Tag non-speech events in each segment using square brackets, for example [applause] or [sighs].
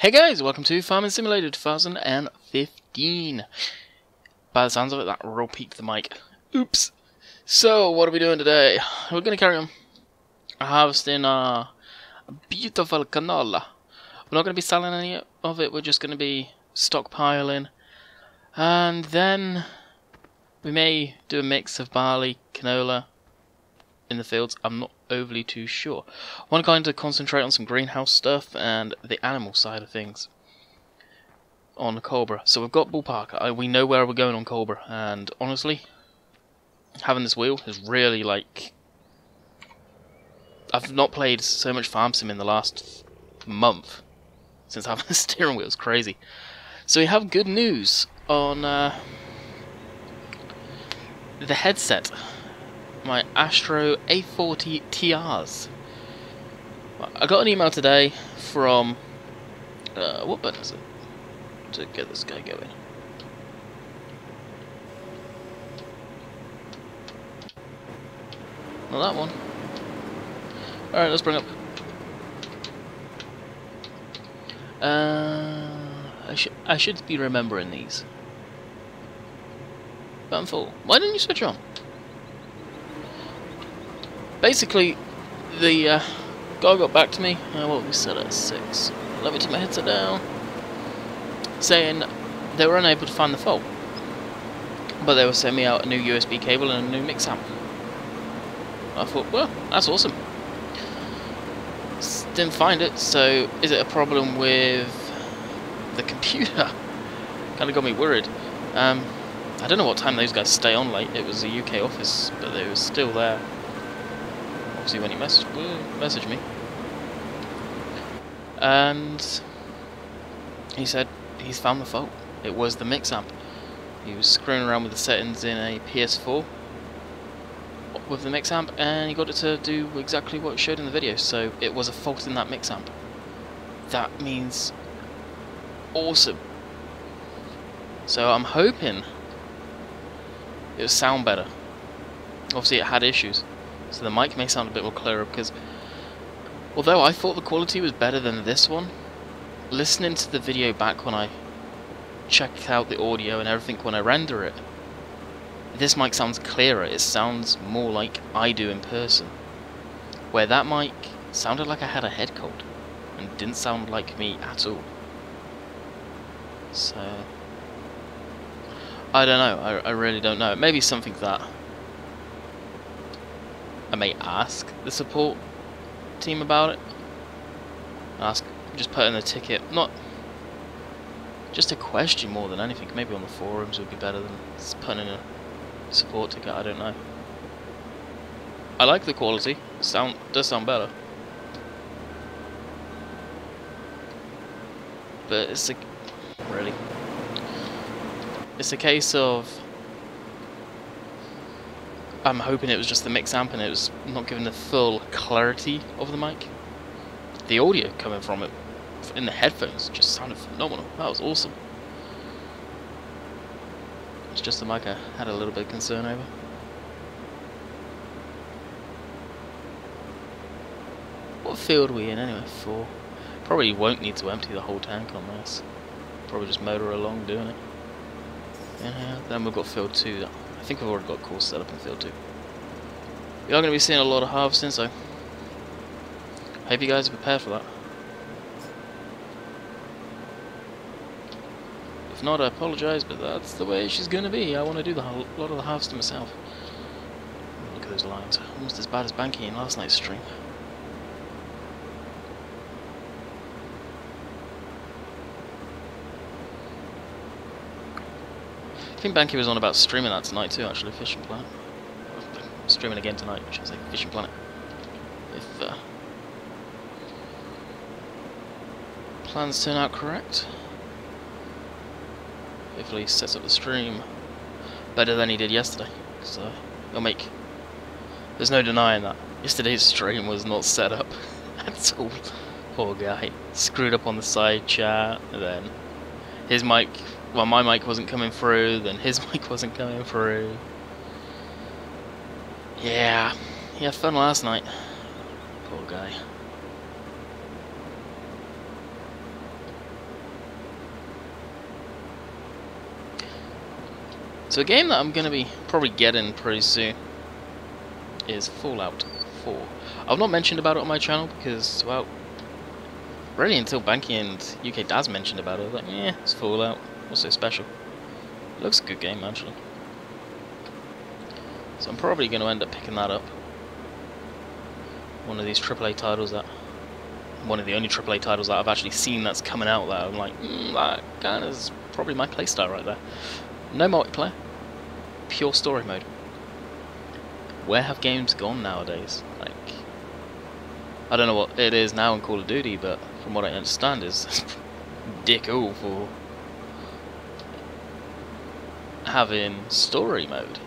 Hey guys, welcome to Farming Simulator 2015. By the sounds of it, that peaked the mic. Oops. So, what are we doing today? We're going to carry on harvesting a beautiful canola. We're not going to be selling any of it, we're just going to be stockpiling. And then we may do a mix of barley, canola in the fields. I'm not overly too sure. I want to kind of concentrate on some greenhouse stuff and the animal side of things on Coldborough. So we've got Ballpark. I, we know where we're going on Coldborough, and honestly, having this wheel is really like. I've not played so much Farm Sim in the last month since [laughs] having the steering wheel. It's crazy. So we have good news on uh, the headset my Astro A40 TRs. I got an email today from uh, what button is it to get this guy going? Not that one. Alright, let's bring up. Uh, I should I should be remembering these. But I'm full. Why didn't you switch on? Basically, the uh, guy got back to me. Uh, what we set at six. Let me turn my headset down. Saying they were unable to find the fault, but they were sending me out a new USB cable and a new mix amp. I thought, well, that's awesome. didn't find it, so is it a problem with the computer? [laughs] kind of got me worried. Um, I don't know what time those guys stay on late. It was a UK office, but they were still there obviously when he messaged, messaged me. And he said he's found the fault. It was the mix amp. He was screwing around with the settings in a PS4 with the mix amp and he got it to do exactly what it showed in the video. So it was a fault in that mix amp. That means awesome. So I'm hoping it will sound better. Obviously it had issues. So the mic may sound a bit more clearer because although I thought the quality was better than this one, listening to the video back when I checked out the audio and everything when I render it, this mic sounds clearer, it sounds more like I do in person. Where that mic sounded like I had a head cold and didn't sound like me at all. So I don't know, I, I really don't know. Maybe something that I may ask the support team about it. Ask, just put in the ticket, not just a question more than anything. Maybe on the forums would be better than putting in a support ticket. I don't know. I like the quality. Sound does sound better, but it's a really. It's a case of I'm hoping it was just the mix amp and it was not giving the full clarity of the mic. The audio coming from it in the headphones just sounded phenomenal. That was awesome. It's just the mic I had a little bit of concern over. What field are we in anyway? Four. Probably won't need to empty the whole tank on this. Probably just motor along doing it. Yeah, then we've got field two. I think we've already got course set up in field 2. We are going to be seeing a lot of harvesting, so hope you guys are prepared for that. If not, I apologise, but that's the way she's going to be. I want to do the lot of the harvesting myself. Look at those lines. Almost as bad as banking in last night's stream. I think Banky was on about streaming that tonight too, actually, Fishing Planet. Streaming again tonight, which is like Fishing Planet. If uh, plans turn out correct. Hopefully he sets up the stream better than he did yesterday. So he'll make there's no denying that. Yesterday's stream was not set up [laughs] at all. Poor guy. Screwed up on the side chat, then his mic well my mic wasn't coming through, then his [laughs] mic wasn't coming through. Yeah, he had fun last night. Poor guy. So a game that I'm going to be probably getting pretty soon is Fallout 4. I've not mentioned about it on my channel because, well, really until Banky and UK Daz mentioned about it, I was like, yeah, it's Fallout. What's so special? Looks a good game, actually. So I'm probably going to end up picking that up. One of these AAA titles that... One of the only AAA titles that I've actually seen that's coming out that I'm like, mm, that kind of is probably my playstyle right there. No multiplayer. Pure story mode. Where have games gone nowadays? Like, I don't know what it is now in Call of Duty, but from what I understand is [laughs] dick all for having story mode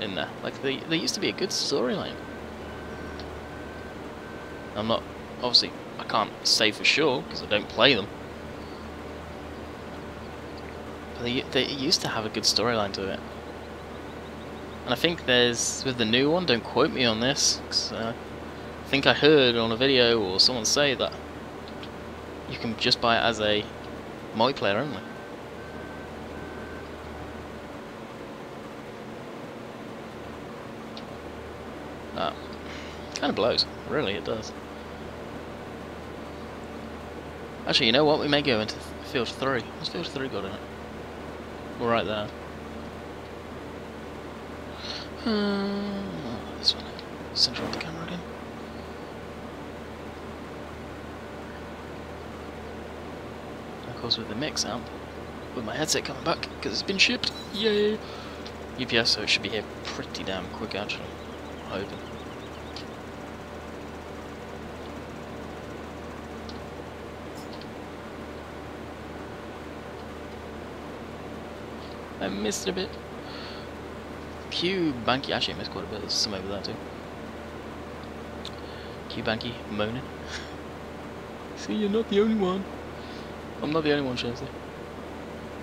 in there. Like, they, there used to be a good storyline. I'm not, obviously, I can't say for sure, because I don't play them. They, they used to have a good storyline to it. And I think there's, with the new one, don't quote me on this, cause, uh, I think I heard on a video or someone say that you can just buy it as a multiplayer only. That kind of blows, really it does. Actually, you know what? We may go into Field 3. What's Field 3 got in it? We're right there. Uh, this one. Center of the camera again. Of course, with the mix amp, with my headset coming back because it's been shipped. Yay! UPS, so it should be here pretty damn quick actually. I'm hoping. I missed a bit. Q Banky, actually I missed quite a bit, there's some over there too. Q Banky moaning. [laughs] See, you're not the only one. I'm not the only one, Chelsea.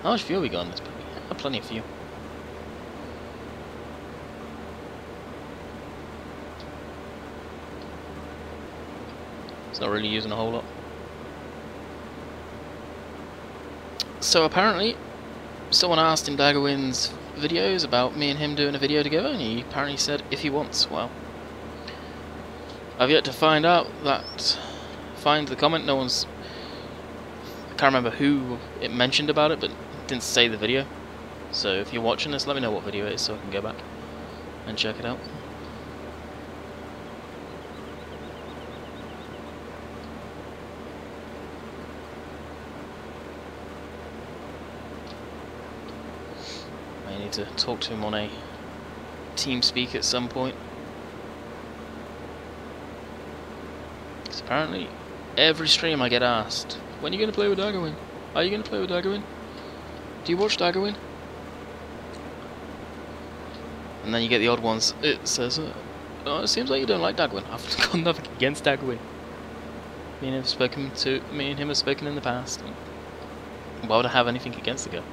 How much fuel we got on this puppy? Have plenty of fuel. It's not really using a whole lot. So apparently, someone asked in Daggerwin's videos about me and him doing a video together, and he apparently said if he wants. Well, I've yet to find out that. Find the comment. No one's. I can't remember who it mentioned about it, but it didn't say the video. So if you're watching this, let me know what video it is so I can go back and check it out. I need to talk to him on a TeamSpeak at some point. Because apparently, every stream I get asked, when are you going to play with Daggerwin? Are you going to play with Daggerwin? Do you watch Daggerwin? And then you get the odd ones. It says, uh, oh, it seems like you don't like Daggerwin. [laughs] I've got nothing against Daggerwin. Me and him have spoken to me and him have spoken in the past. Why would I have anything against the girl?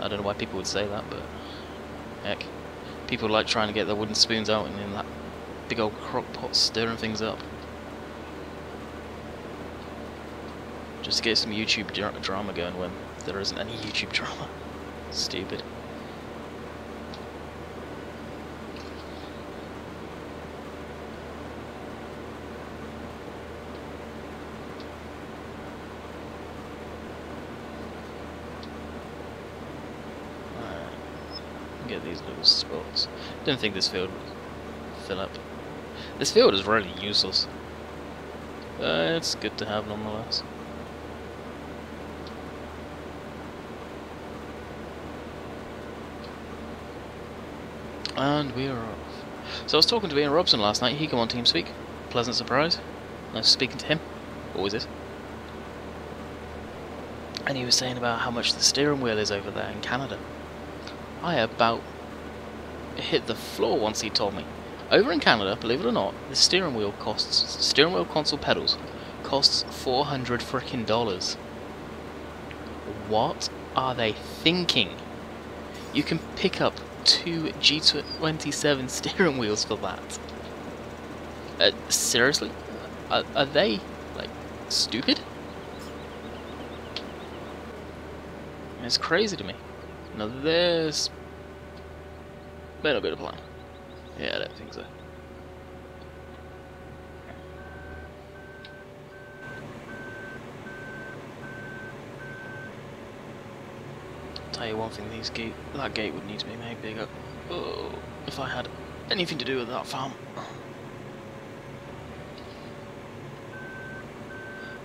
I don't know why people would say that, but heck, people like trying to get their wooden spoons out and in that big old crock pot stirring things up. Just to get some YouTube dra drama going when there isn't any YouTube [laughs] drama. Stupid. These little spots. Didn't think this field would fill up. This field is really useless. Uh, it's good to have nonetheless. And we are off. So I was talking to Ian Robson last night, he came on TeamSpeak. Pleasant surprise. Nice speaking to him. Always is. And he was saying about how much the steering wheel is over there in Canada. I about hit the floor once he told me. Over in Canada, believe it or not, the steering wheel costs steering wheel console pedals costs four hundred freaking dollars. What are they thinking? You can pick up two G27 [laughs] steering wheels for that. Uh, seriously? Are, are they, like, stupid? It's crazy to me. Now this may not be the plan. Yeah, I don't think so. tell you one thing, these gate that gate would need to be made bigger. Oh, if I had anything to do with that farm.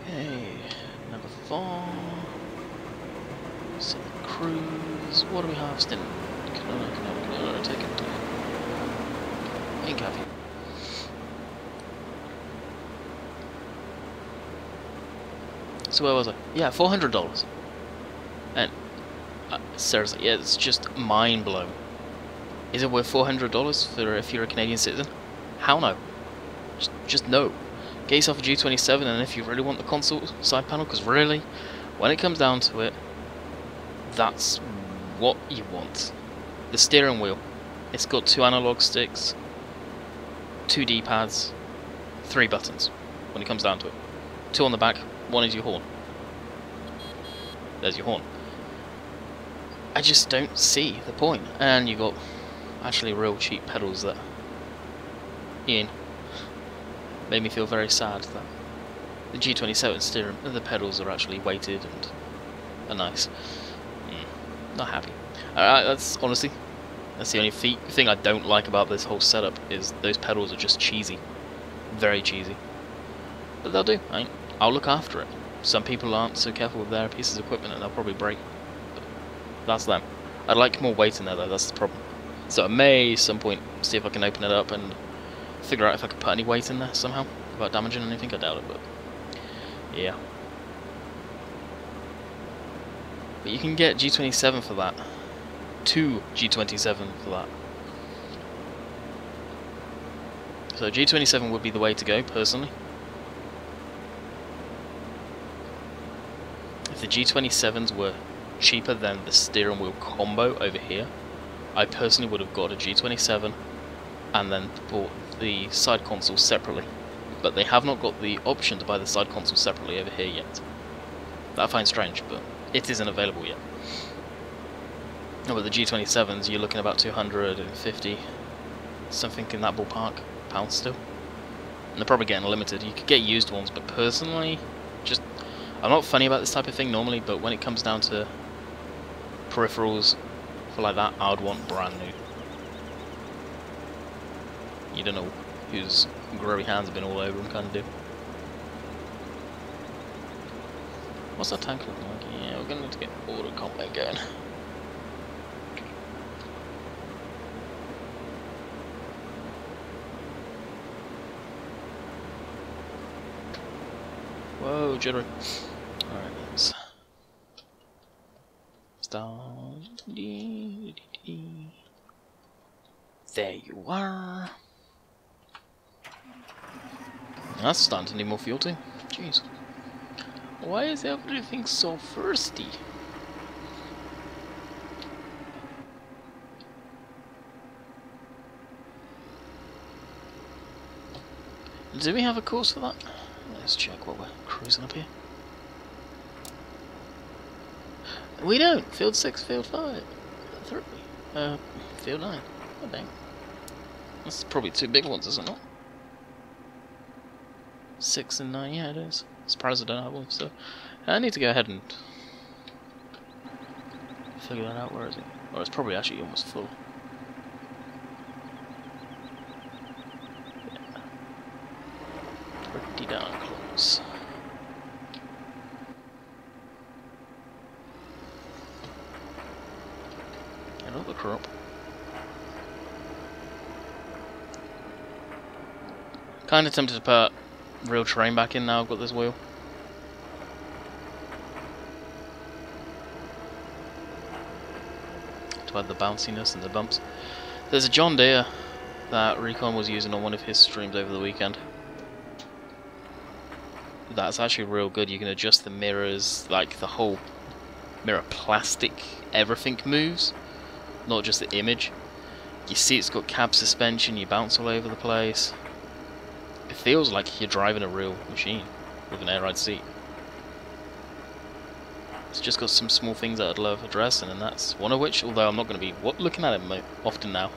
Okay, number four. Set cruise. What do we have? Still canola, canola, canola, take it. Have you. So where was I? Yeah, four hundred dollars. And uh, seriously, yeah, it's just mind blowing. Is it worth four hundred dollars for if you're a Canadian citizen? How no? Just, just no. Gates off a G27, and if you really want the console side panel, because really, when it comes down to it, that's what you want. The steering wheel. It's got two analog sticks, two D-pads, three buttons. When it comes down to it, two on the back, one is your horn. There's your horn. I just don't see the point. And you've got actually real cheap pedals that Ian made me feel very sad that the G27 steering the pedals are actually weighted and are nice. Not happy. That's honestly that's the only thing I don't like about this whole setup is those pedals are just cheesy. Very cheesy. But they'll do. I I'll look after it. Some people aren't so careful with their pieces of equipment and they'll probably break. But that's them. I'd like more weight in there though, that's the problem. So I may, some point, see if I can open it up and figure out if I can put any weight in there somehow without damaging anything. I doubt it, but yeah. But you can get G27 for that. Two G27 for that. So G27 would be the way to go, personally. If the G27s were cheaper than the steering wheel combo over here, I personally would have got a G27 and then bought the side console separately. But they have not got the option to buy the side console separately over here yet. That I find strange, but it isn't available yet. But the G27s, you're looking about 250, something in that ballpark, pounds still. And they're probably getting limited. You could get used ones, but personally, just I'm not funny about this type of thing normally, but when it comes down to peripherals for like that, I'd want brand new. You don't know whose grubby hands have been all over them kind of do. What's that tank looking like? Yeah, we're gonna need to get auto combine going. Whoa, jittery. Alright, let's. There you are. That's starting to need more fuel too. Jeez. Why is everything so thirsty? Do we have a course for that? Let's check what we're cruising up here. We don't! Field 6, Field 5. 3. Uh, Field 9. Oh dang. That's probably two big ones, isn't it? 6 and 9, yeah it is. Surprised I don't have one, so... I need to go ahead and... figure that out, where is it? Well, it's probably actually almost full. Pretty darn close. Another crop. Kinda tempted to put real terrain back in now I've got this wheel. To add the bounciness and the bumps. There's a John Deere that Recon was using on one of his streams over the weekend. That's actually real good. You can adjust the mirrors, like the whole mirror plastic, everything moves, not just the image. You see it's got cab suspension, you bounce all over the place. Feels like you're driving a real machine with an air ride seat. It's just got some small things that I'd love addressing, and that's one of which, although I'm not going to be looking at it often now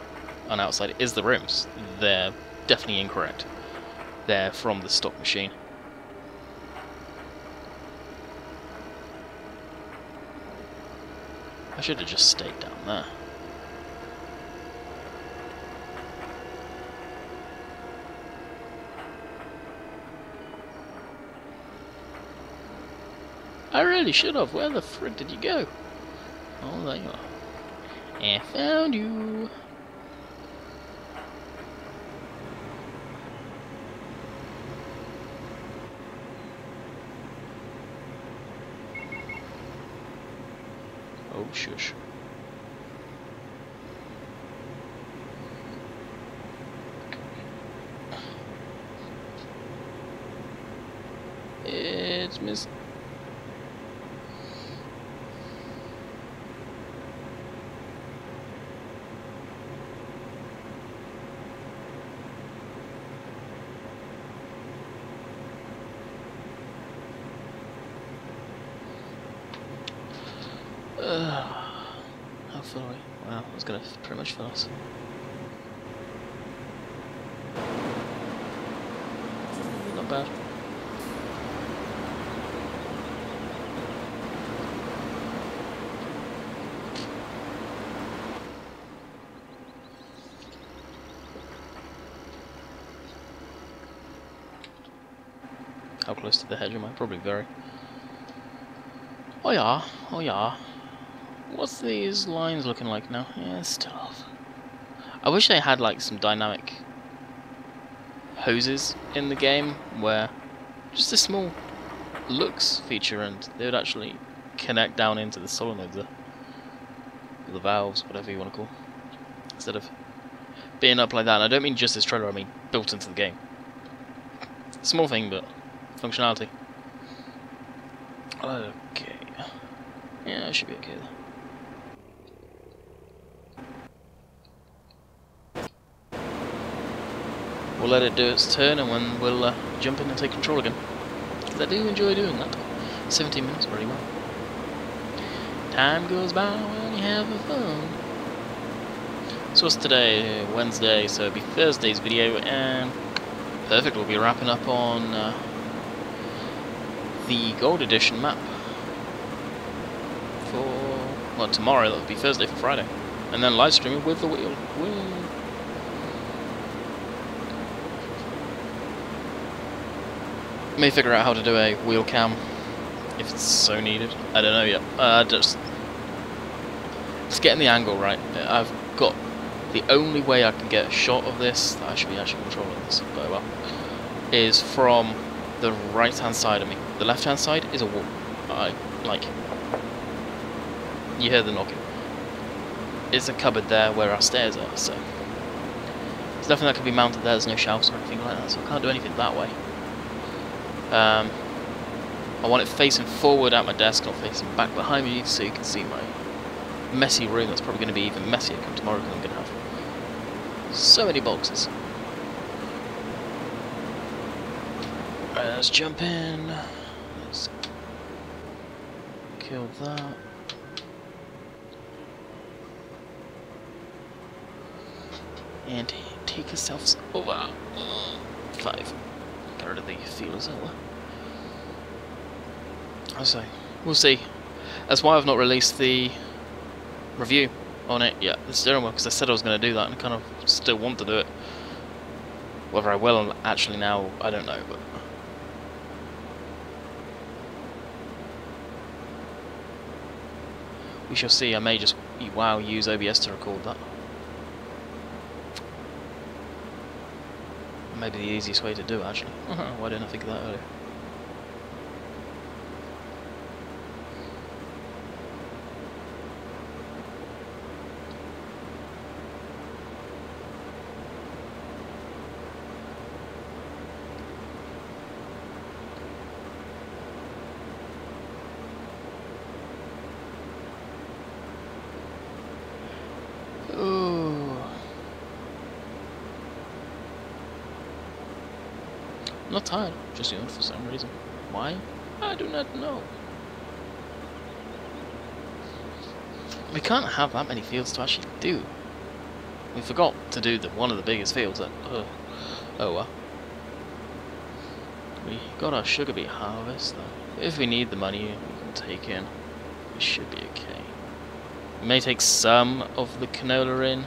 on outside, is the rims. They're definitely incorrect. They're from the stock machine. I should have just stayed down there. I really should have. Where the frick did you go? Oh, there you are. I found you. Oh, shush. It's Miss Uh, how far away? Wow, I was gonna pretty much fill us. Not bad. How close to the hedge am I? Probably very. Oh yeah, oh yeah. What's these lines looking like now? Yeah, tough. I wish they had like some dynamic hoses in the game where just a small looks feature and they would actually connect down into the solenoids or the valves, whatever you want to call instead of being up like that. And I don't mean just this trailer, I mean built into the game. Small thing, but functionality. Okay. Yeah, I should be okay. We'll let it do its turn and then we'll uh, jump in and take control again. I do enjoy doing that. 17 minutes, very well. Time goes by when you have fun. So what's today? Wednesday, so it'll be Thursday's video and perfect, we'll be wrapping up on uh, the Gold Edition map for, well tomorrow, that'll be Thursday for Friday. And then live streaming with the wheel. Wheel. May figure out how to do a wheel cam if it's so needed. I don't know yet. Uh, just it's getting the angle right. I've got the only way I can get a shot of this. That I should be actually controlling this very well. Is from the right hand side of me. The left hand side is a wall. I like. You hear the knocking. It's a cupboard there where our stairs are. So there's nothing that can be mounted there. There's no shelves or anything like that. So I can't do anything that way. Um, I want it facing forward at my desk, not facing back behind me, so you can see my messy room. That's probably going to be even messier come tomorrow because I'm going to have so many boxes. Right, let's jump in. Kill that. And take ourselves over. Five. Get rid of the feelers out there. I say, we'll see. That's why I've not released the review on it yet, the steering wheel, because I said I was going to do that, and I kind of still want to do it. Whether I will actually now, I don't know, but... We shall see, I may just, wow, use OBS to record that. Maybe the easiest way to do it, actually. [laughs] Why didn't I think of that earlier? Not tired, just yawned for some reason. Why? I do not know. we can't have that many fields to actually do. We forgot to do the one of the biggest fields. That, uh, oh well. We got our sugar beet harvest though. If we need the money, we can take in. We should be okay. We may take some of the canola in.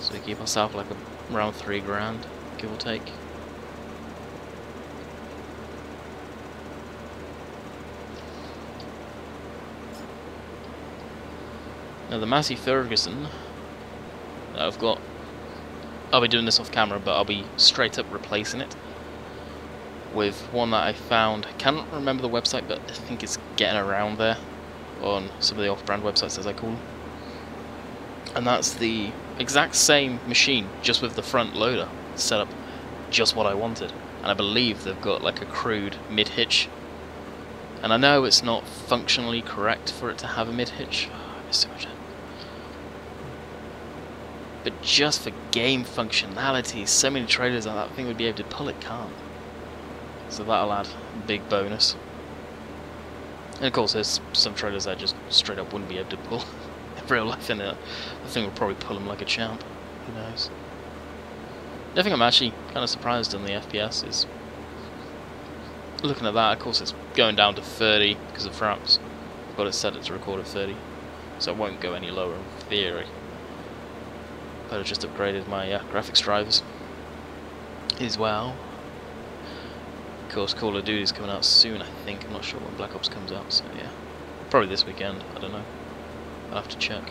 So we keep ourselves like a, around three grand, give or take. Now the Massey Ferguson I've got I'll be doing this off camera but I'll be straight up replacing it with one that I found. I cannot remember the website but I think it's getting around there on some of the off-brand websites as I call them. And that's the exact same machine just with the front loader set up just what I wanted. And I believe they've got like a crude mid-hitch. And I know it's not functionally correct for it to have a mid-hitch. Oh, I so much but just for game functionality, so many trailers on that thing would be able to pull it can't. So that'll add a big bonus. And of course there's some trailers that just straight up wouldn't be able to pull [laughs] in real life and uh, the thing would probably pull them like a champ. Who knows. The thing I'm actually kind of surprised on the FPS is looking at that, of course it's going down to 30 because of fraps. I've got it set to record at 30, so it won't go any lower in theory but I just upgraded my uh, graphics drivers as well. Of course, Call of Duty is coming out soon, I think. I'm not sure when Black Ops comes out, so yeah. Probably this weekend, I don't know. I'll have to check.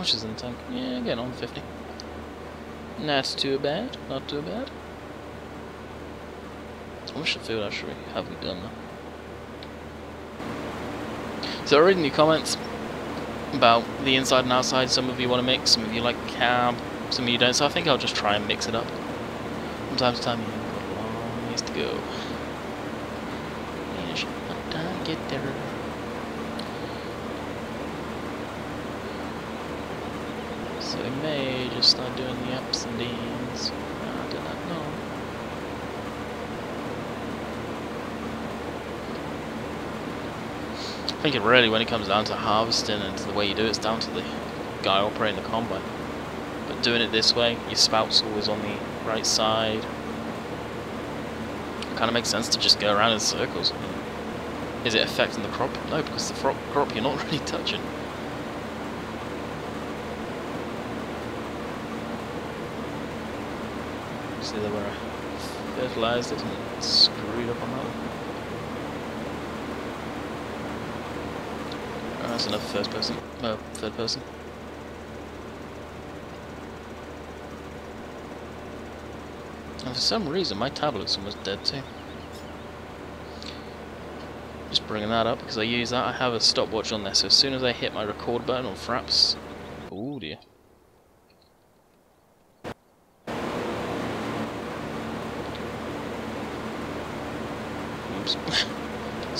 Much is in the tank? Yeah, getting on 50. Not too bad, not too bad. How much food actually have we done now? So I read in your comments about the inside and outside, some of you want to mix, some of you like cab, some of you don't, so I think I'll just try and mix it up. From time to time, you've got a long ways to go. Yeah, time get there. So we may just start doing the ups and downs. I do not know. I think it really, when it comes down to harvesting and to the way you do it, it's down to the guy operating the combine. But doing it this way, your spout's always on the right side. It kind of makes sense to just go around in circles. Is it affecting the crop? No, because the crop you're not [laughs] really touching. See they were fertilized it and screwed up on that one. Oh, that's enough first person. No, third person. And for some reason my tablet's almost dead too. Just bringing that up because I use that. I have a stopwatch on there, so as soon as I hit my record button on Fraps, oh dear.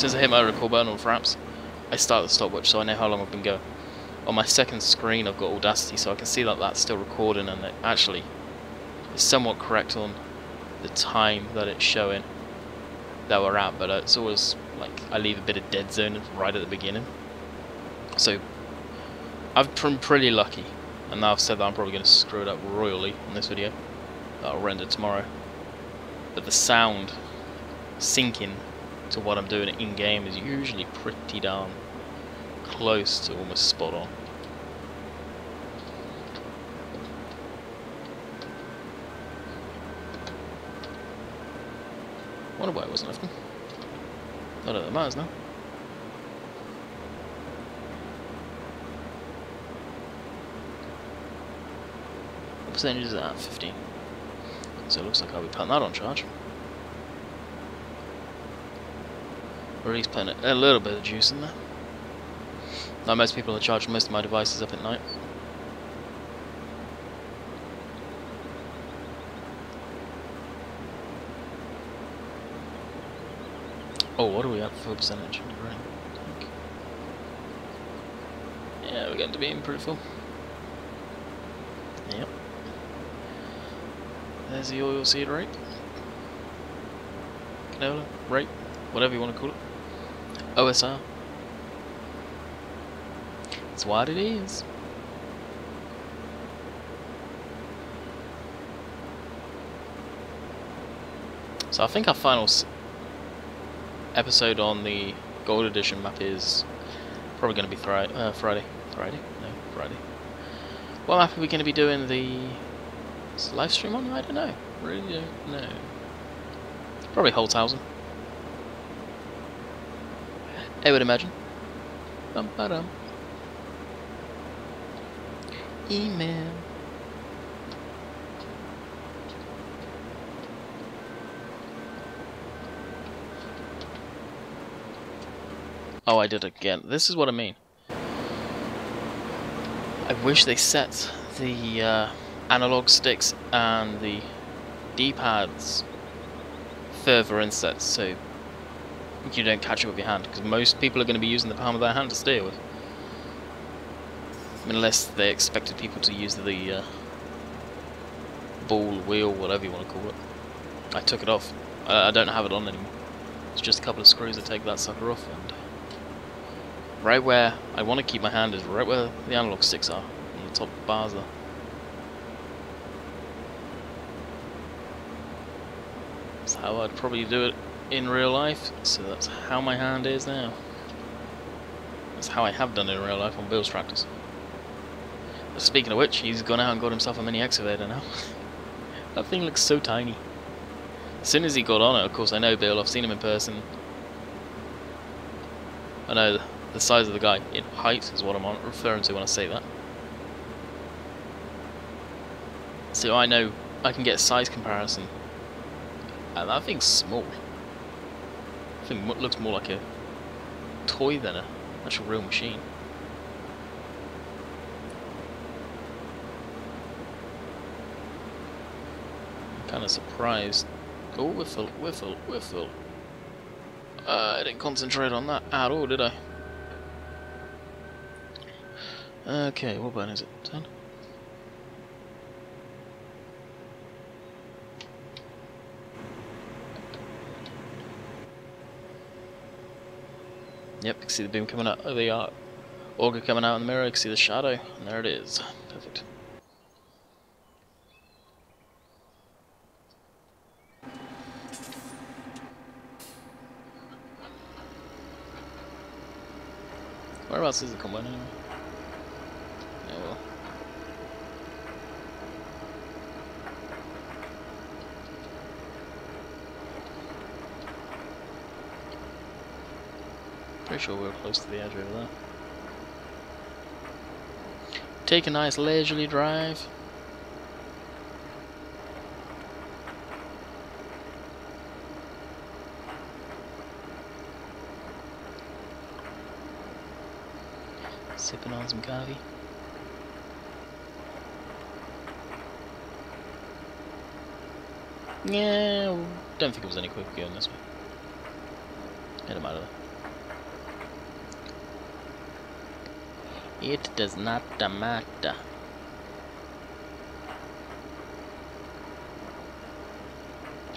As I hit my record button on Fraps, I start the stopwatch so I know how long I've been going. On my second screen I've got Audacity so I can see that that's still recording and it actually is somewhat correct on the time that it's showing that we're at, but it's always like I leave a bit of dead zone right at the beginning. So I've been pretty lucky, and now I've said that I'm probably going to screw it up royally in this video. that I'll render tomorrow. But the sound syncing to what I'm doing in game is usually pretty darn close to almost spot on. Wonder why it wasn't lifting. Not at the matters now. What percentage is that? 15. So it looks like I'll be putting that on charge. Or at least putting a little bit of juice in there. Now most people are charging most of my devices up at night. Oh, what are we at for percentage? Right. Yeah, we're getting to be full. Yep. There's the oil seed rape. Canola rate, whatever you want to call it. OSR. It's what it is. So I think our final episode on the Gold Edition map is probably going to be Thri uh, Friday. Friday? No, Friday. What map are we going to be doing the live stream on? I don't know. Really don't know. Probably Holzhausen. I would imagine. Bum ba dum. Email. Oh, I did again. This is what I mean. I wish they set the uh, analog sticks and the D-pads further inset so you don't catch it with your hand because most people are going to be using the palm of their hand to steer with. Unless they expected people to use the uh, ball, wheel, whatever you want to call it. I took it off. I, I don't have it on anymore. It's just a couple of screws that take that sucker off and right where I want to keep my hand is right where the analog sticks are, on the top bars there. That's how I'd probably do it in real life, so that's how my hand is now. That's how I have done it in real life on Bill's tractors. But speaking of which, he's gone out and got himself a mini excavator now. [laughs] that thing looks so tiny. As soon as he got on it, of course I know Bill, I've seen him in person. I know the size of the guy in height is what I'm referring to when I say that. So I know I can get a size comparison. And that thing's small. It looks more like a toy than a actual real machine. I'm kind of surprised. Oh, whiffle, whiffle, full. Uh, I didn't concentrate on that at all, did I? Okay, what button is it? 10? Yep, you can see the beam coming out the uh, auger coming out in the mirror, you can see the shadow, and there it is. Perfect. Whereabouts is the combine anyway? Sure we are close to the edge over there. Take a nice leisurely drive. Sipping on some coffee. Yeah, don't think it was any quicker going this way. Get him out of there. It does not matter.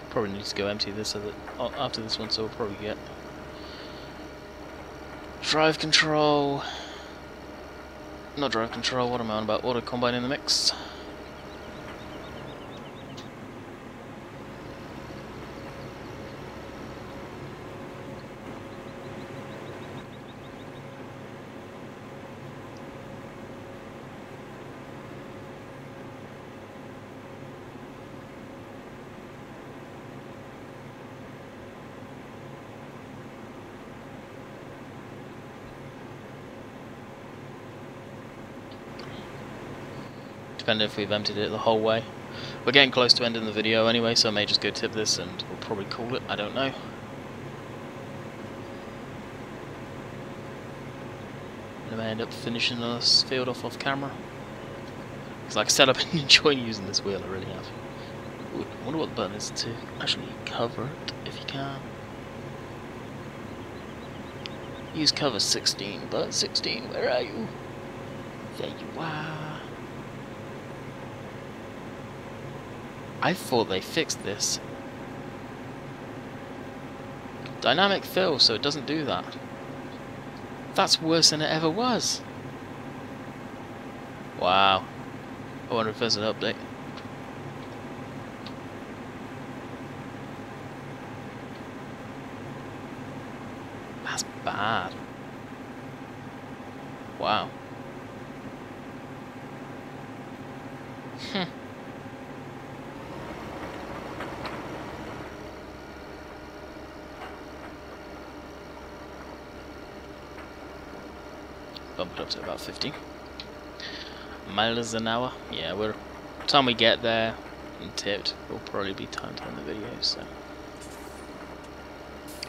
Probably need to go empty this that oh, after this one, so we'll probably get drive control. Not drive control. What am I on about? Auto combine in the mix. Depending if we've emptied it the whole way. We're getting close to ending the video anyway, so I may just go tip this and we'll probably call it, I don't know. I may end up finishing this field off off camera. Because like I said, I've been [laughs] enjoying using this wheel, I really have. Ooh, I wonder what the button is to actually cover it, if you can. Use cover 16, but 16, where are you? There you are. I thought they fixed this. Dynamic fill, so it doesn't do that. That's worse than it ever was. Wow. I wonder if there's an update. That's bad. Wow. Hmm. Bump it up to about 50 miles an hour. Yeah, we're time we get there and tipped, will probably be time to end the video, so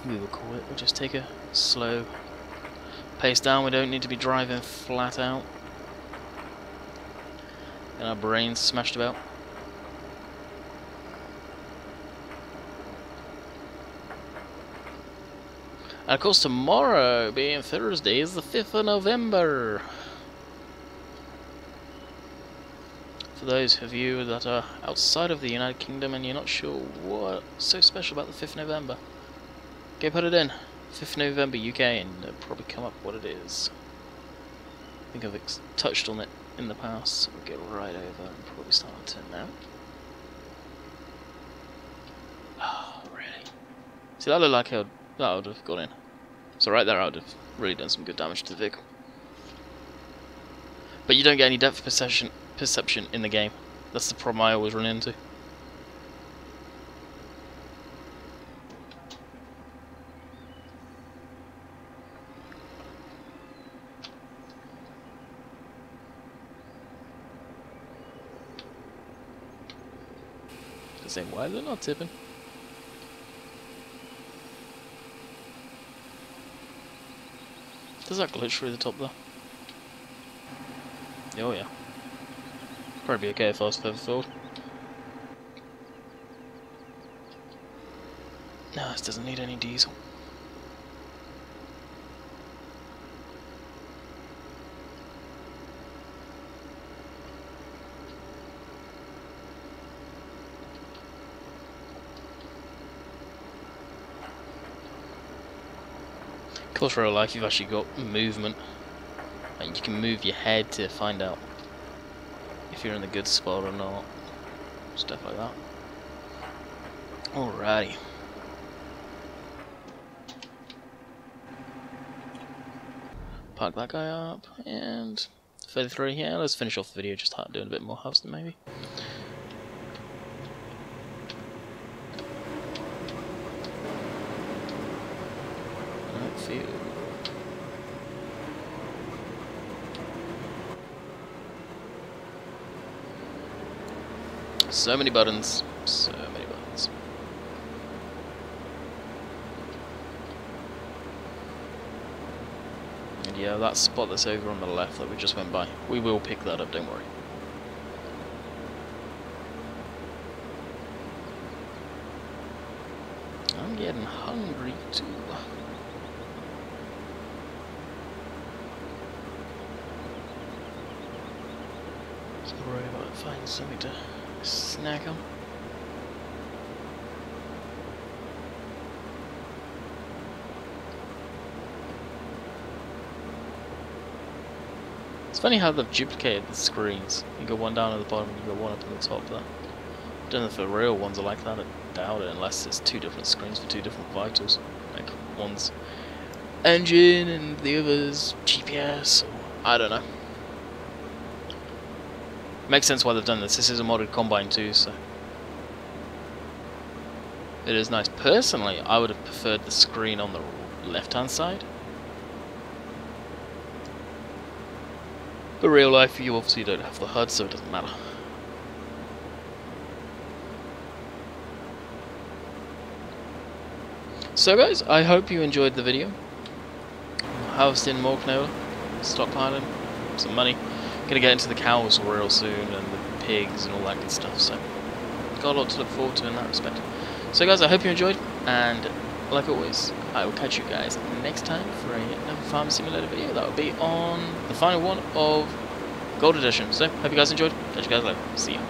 we will call it. We'll just take a slow pace down. We don't need to be driving flat out. And our brains smashed about. Of course tomorrow, being Thursday, is the 5th of November. For those of you that are outside of the United Kingdom and you're not sure what's so special about the 5th of November, go put it in. 5th November UK and it'll probably come up what it is. I think I've touched on it in the past, so we'll get right over and probably start on 10 now. [sighs] Oh, really? See, that looked like I would, that would have gone in. So right there I would have really done some good damage to the vehicle. But you don't get any depth perception perception in the game. That's the problem I always run into. Why they're not tipping. Does that glitch through the top though? Oh yeah. Probably okay if I was further forward. No, this doesn't need any diesel. Course, real life, you've actually got movement. And you can move your head to find out if you're in the good spot or not. Stuff like that. Alrighty. Park that guy up, and 33, yeah, let's finish off the video just doing a bit more housing maybe. So many buttons. So many buttons. And yeah, that spot that's over on the left that we just went by, we will pick that up, don't worry. I'm getting hungry too. So worry about finding something to snack them. It's funny how they've duplicated the screens. You got one down at the bottom and you got one up at the top there. I don't know if the real ones are like that, I doubt it, unless it's two different screens for two different vitals. Like, one's engine and the other's GPS, or I don't know. Makes sense why they've done this. This is a modded combine too, so it is nice. Personally, I would have preferred the screen on the left-hand side. But real life, you obviously don't have the HUD, so it doesn't matter. So guys, I hope you enjoyed the video. Harvesting more canola, stockpiling some money. Gonna get into the cows real soon and the pigs and all that good stuff, so got a lot to look forward to in that respect. So guys, I hope you enjoyed, and like always, I will catch you guys next time for another Farm Simulator video. That will be on the final one of Gold Edition. So, hope you guys enjoyed. Catch you guys later. See ya.